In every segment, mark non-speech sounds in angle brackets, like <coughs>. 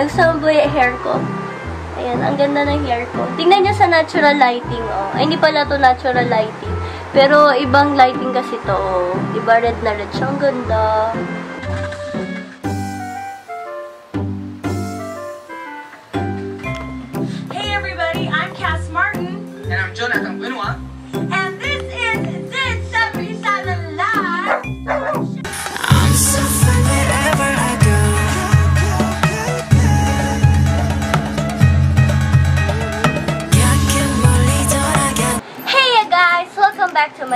Nagsamboy hair ko. Ayan, ang ganda ng hair ko. Tingnan niyo sa natural lighting, oh. Ay, hindi pala to natural lighting. Pero, ibang lighting kasi to, oh. Diba, red na red siya. Ang ganda.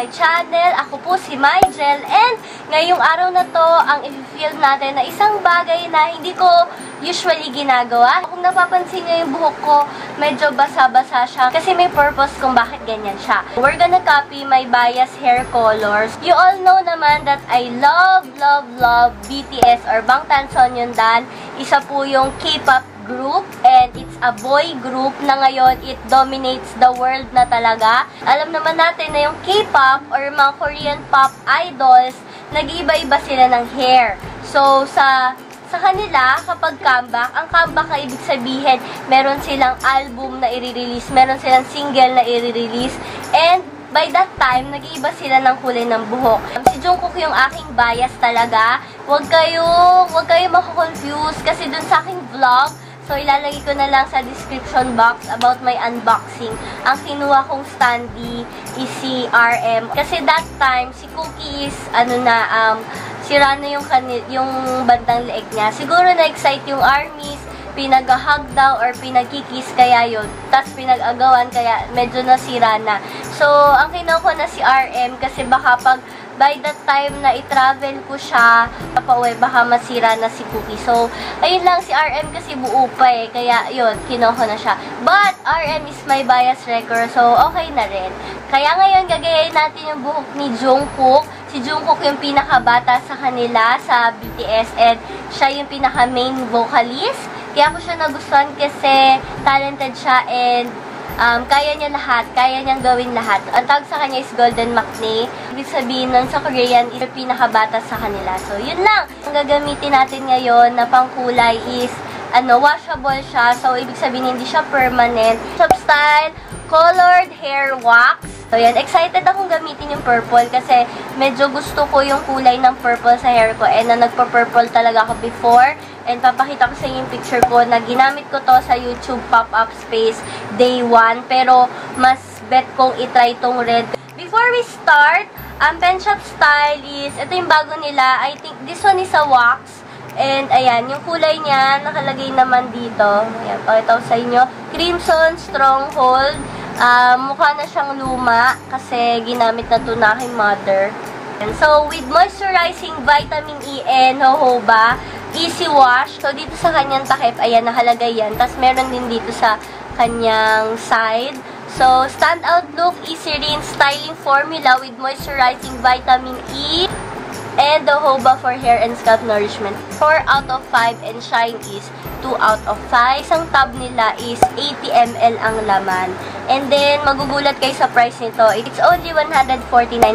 My channel. Ako po si Maijel and ngayong araw na to ang i-feel natin na isang bagay na hindi ko usually ginagawa. Kung napapansin nyo yung buhok ko, medyo basa-basa siya kasi may purpose kung bakit ganyan siya. We're gonna copy my bias hair colors. You all know naman that I love, love, love BTS or Bangtan Sonyeondan. Isa po yung K-pop group and it's a boy group na ngayon it dominates the world na talaga. Alam naman natin na yung K-pop or mga Korean pop idols, nag-iiba-iba sila ng hair. So, sa sa kanila, kapag comeback, ang comeback ay ibig sabihin, meron silang album na i-release, meron silang single na i-release, and by that time, nag-iiba sila ng kulay ng buhok. Si Jungkook yung aking bias talaga. Huwag kayo, huwag kayo makakonfuse kasi dun sa aking vlog, So, ilalagay ko na lang sa description box about my unboxing. Ang kinuha kong standee is si RM. Kasi that time, si Cookie is, ano na, um, sira na yung, yung bandang leeg niya. Siguro na-excite yung armies, pinag-hug daw or pinagkikis kaya yun. Tapos pinag-agawan kaya medyo nasira na. So, ang kinuha ko na si RM kasi baka pag by the time na i-travel ko siya, papauwi, baka masira na si Cookie. So, ayun lang, si RM kasi buo pa eh. Kaya, yun, kinuha na siya. But, RM is my bias wrecker, so okay na rin. Kaya ngayon, gagayain natin yung buhok ni Jungkook. Si Jungkook yung pinakabata sa kanila, sa BTS, and siya yung pinaka-main vocalist. Kaya ko siya nagustuhan kasi talented siya and um, kaya niya lahat, kaya niyang gawin lahat. Ang tawag sa kanya is Golden Maknae. Ibig sabihin nun sa Korean yung pinakabata sa kanila. So, yun lang. Ang gagamitin natin ngayon na pangkulay is ano, washable siya. So, ibig sabihin hindi siya permanent. Shop style, colored hair wax. So, yan. Excited akong gamitin yung purple kasi medyo gusto ko yung kulay ng purple sa hair ko. And na nagpa-purple talaga ako before. And papakita ko sa inyo yung picture ko na ginamit ko to sa YouTube pop-up space day 1. Pero mas bet kong itry tong red. Before we start, ang pen shop style is, ito yung bago nila. I think this one is a wax. And ayan, yung kulay niya, nakalagay naman dito. Ayan, pakita ko sa inyo. Crimson Stronghold. Uh, mukha na siyang luma kasi ginamit na to na mother. And so, with moisturizing vitamin E and jojoba, easy wash. So, dito sa kanyang takip, ayan, nakalagay yan. Tapos, meron din dito sa kanyang side. So, standout look, easy rinse styling formula with moisturizing vitamin E and the jojoba for hair and scalp nourishment. 4 out of 5 and shine is 2 out of 5. Isang tub nila is 80 ml ang laman. And then, magugulat kayo sa price nito. It's only 149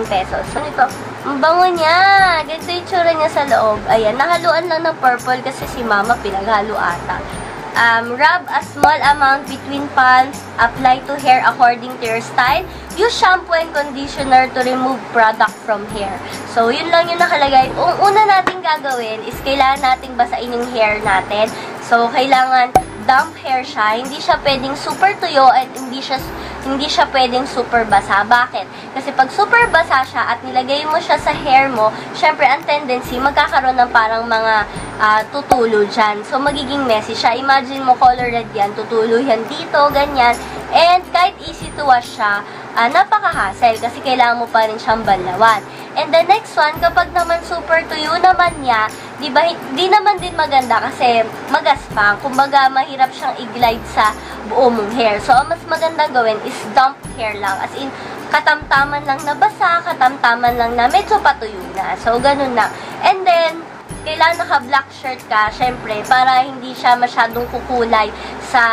pesos. So, ito, ang bango niya. Ganito yung tsura niya sa loob. Ayan, nahaluan lang ng purple kasi si mama pinaghalo ata. Um, rub a small amount between palms. Apply to hair according to your style. Use shampoo and conditioner to remove product from hair. So, yun lang yung nakalagay. Ang una natin gagawin is kailangan nating basain yung hair natin. So, kailangan damp hair siya. Hindi siya pwedeng super tuyo at hindi siya hindi siya pwedeng super basa. Bakit? Kasi pag super basa siya at nilagay mo siya sa hair mo, syempre ang tendency, magkakaroon ng parang mga uh, tutulo dyan. So, magiging messy siya. Imagine mo color red yan, tutulo yan dito, ganyan. And kahit easy to wash siya, uh, napaka-hassle kasi kailangan mo pa rin siyang banlawan. And the next one, kapag naman super tuyo naman niya, di ba, di naman din maganda kasi magaspang. Kumbaga, mahirap siyang i-glide sa buo mong hair. So, ang mas maganda gawin is dump hair lang. As in, katamtaman lang na basa, katamtaman lang na medyo patuyo na. So, ganun na. And then, kailangan naka-black shirt ka, syempre, para hindi siya masyadong kukulay sa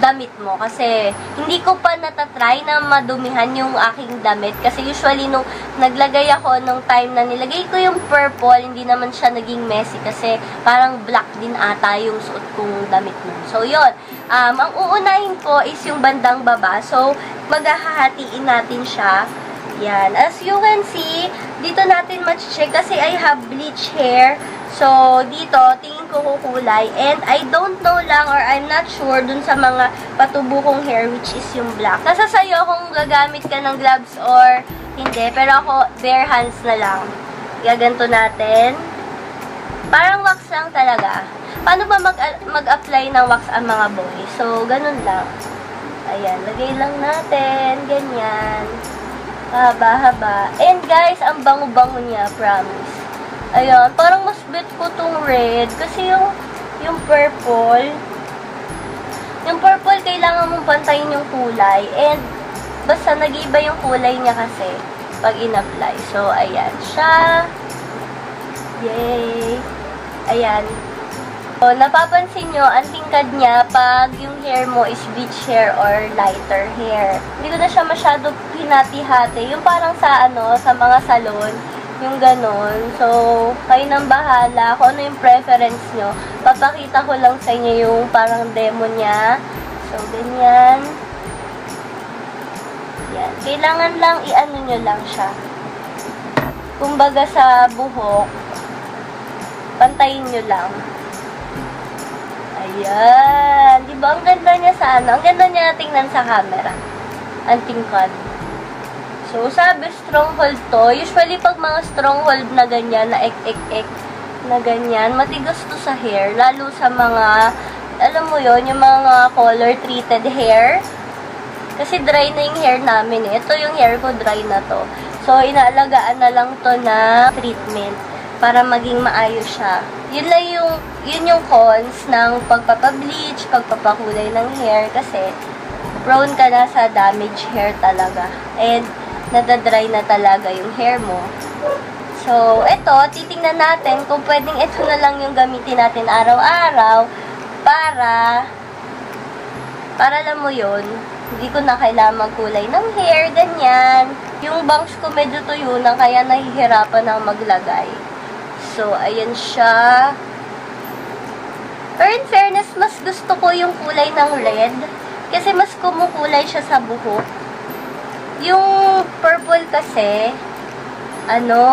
damit mo. Kasi, hindi ko pa natatry na madumihan yung aking damit. Kasi usually, nung naglagay ako nung time na nilagay ko yung purple, hindi naman siya naging messy. Kasi, parang black din ata yung suot kong damit mo. So, yun. Um, ang uunahin ko is yung bandang baba. So, maghahatiin natin siya. Yan. As you can see, dito natin ma-check kasi I have bleach hair. So, dito, tingin ko kukulay. And I don't know lang not sure dun sa mga patubo kong hair which is yung black. Nasa sa'yo kung gagamit ka ng gloves or hindi. Pero ako, bare hands na lang. Gaganto natin. Parang wax lang talaga. Paano ba mag- mag-apply ng wax ang mga boy? So, ganun lang. Ayan, lagay lang natin. Ganyan. Haba-haba. And guys, ang bango-bango niya, promise. Ayan, parang mas bet ko tong red. Kasi yung, yung purple, purple, kailangan mong pantayin yung kulay. And, basta nag-iba yung kulay niya kasi pag in-apply. So, ayan siya. Yay! Ayan. So, napapansin nyo, ang tingkad niya pag yung hair mo is beach hair or lighter hair. Hindi ko na siya masyado pinati-hati. Yung parang sa ano, sa mga salon, yung ganon. So, kayo nang bahala kung ano yung preference nyo. Papakita ko lang sa inyo yung parang demo niya. So, ganyan. Yan. Kailangan lang i-ano nyo lang siya. Kumbaga sa buhok, pantayin nyo lang. Ayan. Di ba? Ang ganda niya sa ano? Ang ganda niya tingnan sa camera. Ang tingkad. So, sabi, stronghold to. Usually, pag mga stronghold na ganyan, na ek-ek-ek, na ganyan, matigas to sa hair. Lalo sa mga, alam mo yon yung mga color-treated hair. Kasi dry na yung hair namin eh. Ito yung hair ko, dry na to. So, inaalagaan na lang to na treatment para maging maayos siya. Yun lang yung, yun yung cons ng pagpapableach, pagpapakulay ng hair kasi prone ka na sa damage hair talaga. And, nadadry na talaga yung hair mo. So, ito, titingnan natin kung pwedeng ito na lang yung gamitin natin araw-araw para, para alam mo yun, hindi ko na kailangan magkulay ng hair, ganyan. Yung bangs ko medyo tuyo na, kaya nahihirapan na maglagay. So, ayan siya. Pero in fairness, mas gusto ko yung kulay ng red. Kasi mas kumukulay siya sa buhok. Yung purple kasi, ano,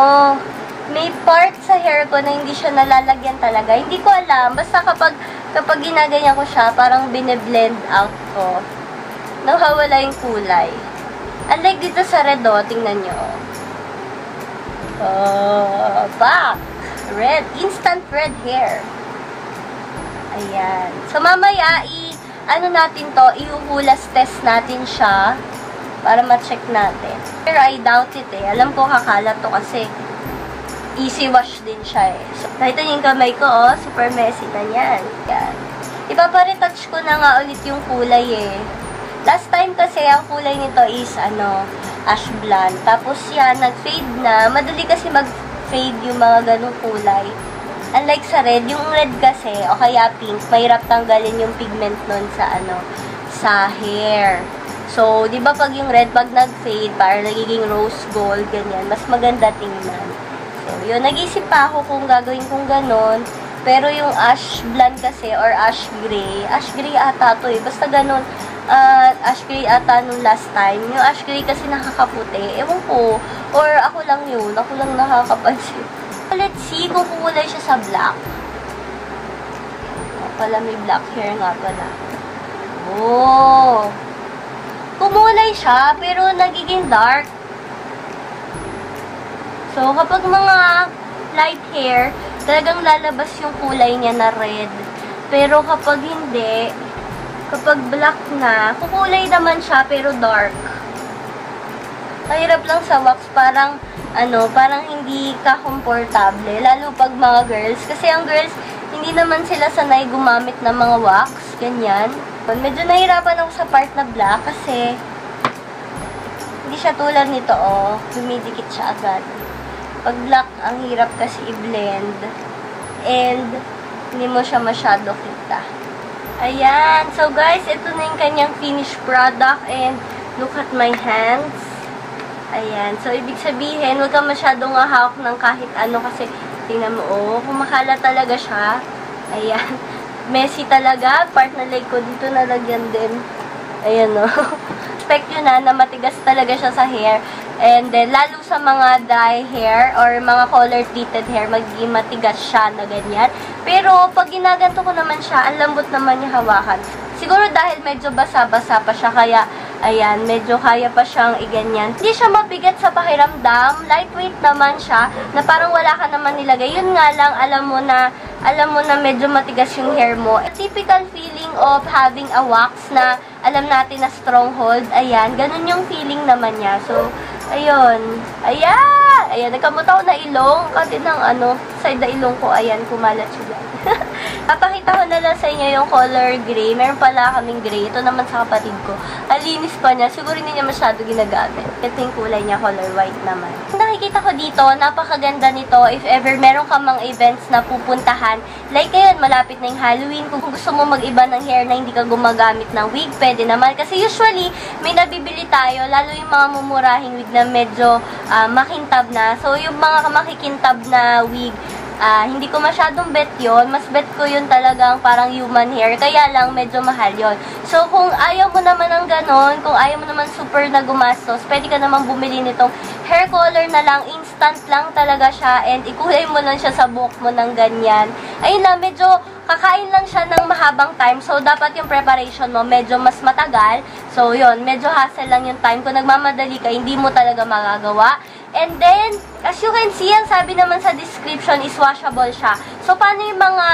may part sa hair ko na hindi siya nalalagyan talaga. Hindi ko alam. Basta kapag, kapag ginaganyan ko siya, parang bine-blend out ko. Nawawala yung kulay. Unlike dito sa red, oh, tingnan nyo. Oh, back. Red. Instant red hair. Ayan. So, mamaya, i, ano natin to, iuhulas test natin siya para ma-check natin. Pero I doubt it eh. Alam ko kakalat to kasi easy wash din siya eh. So, nakita niyo yung kamay ko, oh, super messy na yan. Yan. Ipaparetouch ko na nga ulit yung kulay eh. Last time kasi ang kulay nito is ano, ash blonde. Tapos yan, nag-fade na. Madali kasi mag-fade yung mga ganong kulay. Unlike sa red, yung red kasi, o kaya pink, mahirap tanggalin yung pigment nun sa ano, sa hair. So, di ba pag yung red, pag nag-fade, parang nagiging rose gold, ganyan, mas maganda tingnan. Yun, nag-isip pa ako kung gagawin kong ganon. Pero yung ash blonde kasi, or ash gray, ash gray ata to eh, basta ganon, uh, ash gray ata nung last time. Yung ash gray kasi nakakaputi. Ewan ko. Or ako lang yun. Ako lang nakakapansin. <laughs> Let's see kung kulay siya sa black. Oh, pala may black hair nga pala. Oh! Kumulay siya, pero nagiging dark. So, kapag mga light hair, talagang lalabas yung kulay niya na red. Pero kapag hindi, kapag black na, kukulay naman siya pero dark. Mahirap lang sa wax, parang ano, parang hindi ka komportable, lalo pag mga girls. Kasi ang girls, hindi naman sila sanay gumamit ng mga wax, ganyan. Medyo nahirapan ako sa part na black kasi hindi siya tulad nito, oh, dumidikit siya agad. Pag black, ang hirap kasi i-blend. And, hindi mo siya masyado kita. Ayan. So, guys, ito na yung kanyang finished product and look at my hands. Ayan. So, ibig sabihin, huwag ka masyadong hawak ng kahit ano kasi tingnan mo, oh, kumakala talaga siya. Ayan. <laughs> Messy talaga. Part na leg ko dito nalagyan din. Ayan, <laughs> no. Expect yun na, na matigas talaga siya sa hair. And then, lalo sa mga dye hair or mga color treated hair, magiging matigas siya na ganyan. Pero, pag ginaganto ko naman siya, ang lambot naman niya hawakan. Siguro dahil medyo basa-basa pa siya, kaya, ayan, medyo kaya pa siyang iganyan. Hindi siya mabigat sa pakiramdam, lightweight naman siya, na parang wala ka naman nilagay. Yun nga lang, alam mo na, alam mo na medyo matigas yung hair mo. A typical feeling of having a wax na alam natin na stronghold, ayan, ganun yung feeling naman niya. So, ayun, ayan, ayan, nagkamutaw na ilong, kasi ng ano, side na ilong ko, ayan, kumalat siya. Papakita ko na lang sa inyo yung color gray. Meron pala kaming gray. Ito naman sa kapatid ko. Alinis pa niya. Siguro hindi niya masyado ginagamit. Ito yung kulay niya, color white naman. Nakikita ko dito, napakaganda nito. If ever meron ka mga events na pupuntahan, like ngayon, malapit na yung Halloween. Kung gusto mo mag-iba ng hair na hindi ka gumagamit ng wig, pwede naman. Kasi usually, may nabibili tayo, lalo yung mga mumurahing wig na medyo ah, makintab na. So, yung mga makikintab na wig, Ah, hindi ko masyadong bet yon Mas bet ko yun talagang parang human hair. Kaya lang, medyo mahal yon So, kung ayaw mo naman ng ganon, kung ayaw mo naman super na gumastos, pwede ka naman bumili nitong hair color na lang. Instant lang talaga siya. And ikulay mo lang siya sa buhok mo ng ganyan. Ayun na, medyo kakain lang siya ng mahabang time. So, dapat yung preparation mo medyo mas matagal. So, yon medyo hassle lang yung time. Kung nagmamadali ka, hindi mo talaga magagawa. And then, as you can see, ang sabi naman sa description is washable siya. So, paano yung mga,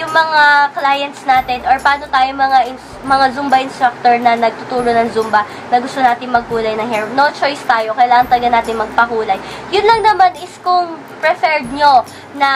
yung mga clients natin or paano tayo mga, mga Zumba instructor na nagtuturo ng Zumba na gusto natin magkulay ng hair? No choice tayo. Kailangan talaga natin magpakulay. Yun lang naman is kung preferred nyo na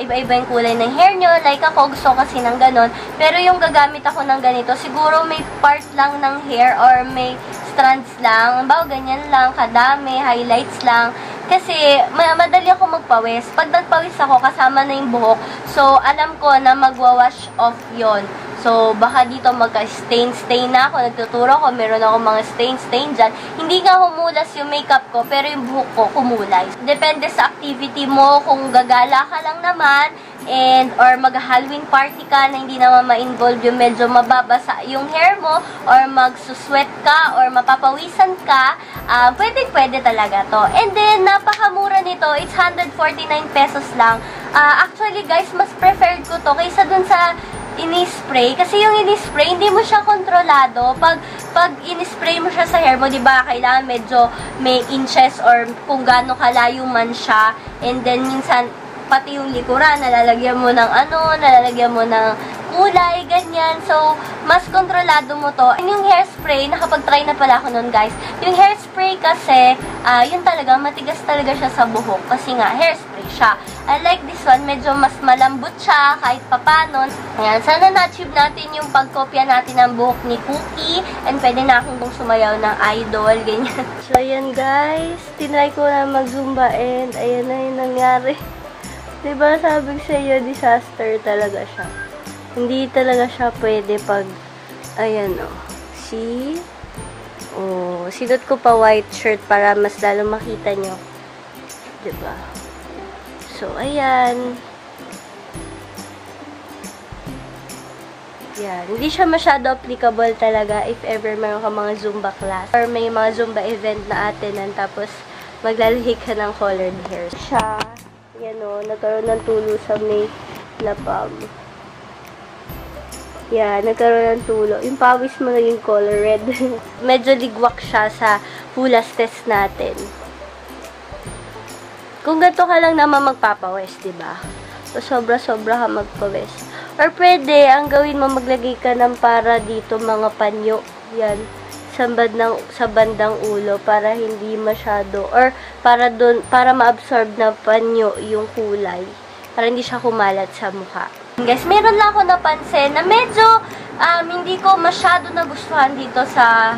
iba-iba yung kulay ng hair nyo. Like ako, gusto kasi ng ganon. Pero yung gagamit ako ng ganito, siguro may part lang ng hair or may strands lang. Bawa ganyan lang, kadami, highlights lang. Kasi, ma madali ako magpawis. Pag nagpawis ako, kasama na yung buhok. So, alam ko na magwa-wash off yon So, baka dito magka-stain-stain na ako. Nagtuturo ko, meron ako mga stain-stain dyan. Hindi nga humulas yung makeup ko, pero yung buhok ko kumulay. Depende sa activity mo, kung gagala ka lang naman, and or mag-Halloween party ka na hindi naman ma-involve yung medyo mababasa yung hair mo, or magsusweat ka, or mapapawisan ka, uh, pwede-pwede talaga to. And then, napakamura nito. It's 149 pesos lang. Uh, actually, guys, mas preferred ko to kaysa dun sa ini-spray. Kasi yung ini-spray, hindi mo siya kontrolado. Pag, pag ini-spray mo siya sa hair mo, di ba, kailangan medyo may inches or kung gaano kalayo man siya. And then, minsan, pati yung likuran, nalalagyan mo ng ano, nalalagyan mo ng kulay, ganyan. So, mas kontrolado mo to. And yung hairspray, nakapag-try na pala ako nun, guys. Yung hairspray kasi, uh, yun talaga, matigas talaga siya sa buhok. Kasi nga, hairspray siya. Unlike this one, medyo mas malambot siya kahit papano. Ayan, sana na-achieve natin yung pagkopya natin ng buhok ni Cookie. And pwede na akong sumayaw ng idol, ganyan. <laughs> So, ayan guys. Tinry ko na mag-zumba and ayan na yung nangyari. Diba sabi ko sa iyo, disaster talaga siya. Hindi talaga siya pwede pag, ayan o. Oh. See? Oh, sinot ko pa white shirt para mas lalo makita nyo. Diba? So, ayan. Yan. Hindi siya masyado applicable talaga if ever mayroon ka mga Zumba class or may mga Zumba event na atenan tapos maglalagay ka ng colored hair. Siya, yan o, nagkaroon ng tulo sa may lapag. Yan, nagkaroon ng tulo. Yung pawis mo naging color red. <laughs> Medyo ligwak siya sa hulas test natin. Kung ganito ka lang naman magpapawis, ba? So, sobra-sobra ka magpawis. Or pwede, ang gawin mo, maglagay ka ng para dito mga panyo. Yan sa bandang sa bandang ulo para hindi masyado or para don para ma-absorb na panyo yung kulay para hindi siya kumalat sa mukha. Guys, meron lang ako napansin na medyo um, hindi ko masyado nagustuhan dito sa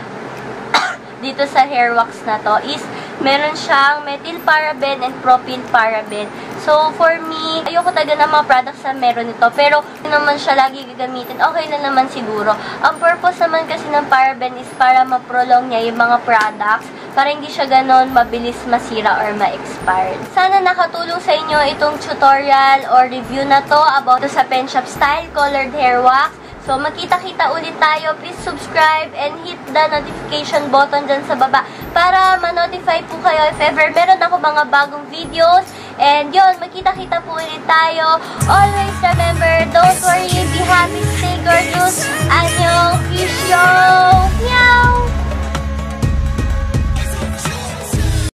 <coughs> dito sa hair wax na to is meron siyang methyl paraben and propyl paraben. So, for me, ayoko talaga ng mga products na meron ito. Pero, naman siya lagi gagamitin. Okay na naman siguro. Ang purpose naman kasi ng paraben is para ma-prolong niya yung mga products para hindi siya ganon mabilis masira or ma-expire. Sana nakatulong sa inyo itong tutorial or review na to about sa Pen Shop Style Colored Hair Wax. So, makita-kita ulit tayo. Please subscribe and hit the notification button dyan sa baba para ma-notify po kayo if ever meron ako mga bagong videos. And yun, makita-kita po ulit tayo. Always remember, don't worry, be happy, stay gorgeous. Annyeong, fish yo! Meow!